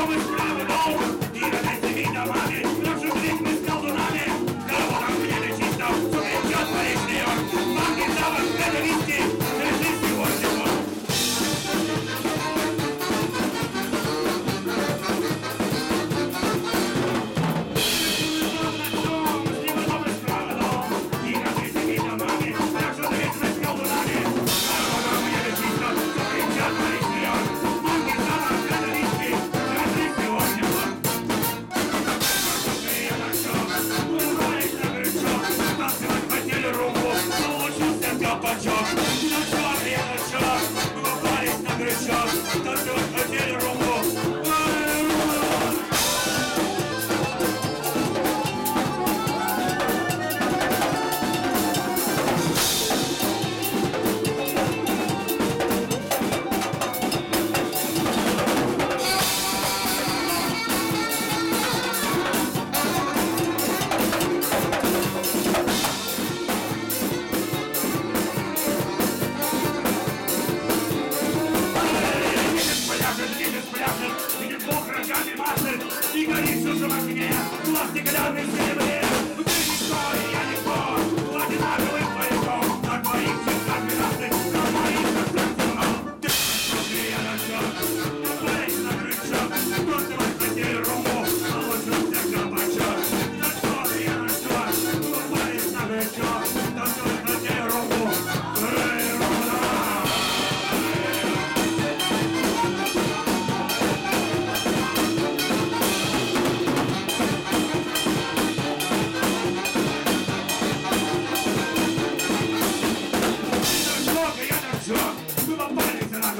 always right.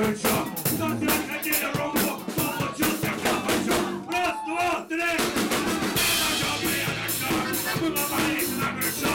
Бычок. Кто сделать хотели руку, получился кабачок. Раз, два, три. Кабачок, я кабачок. Мы попались на крючок.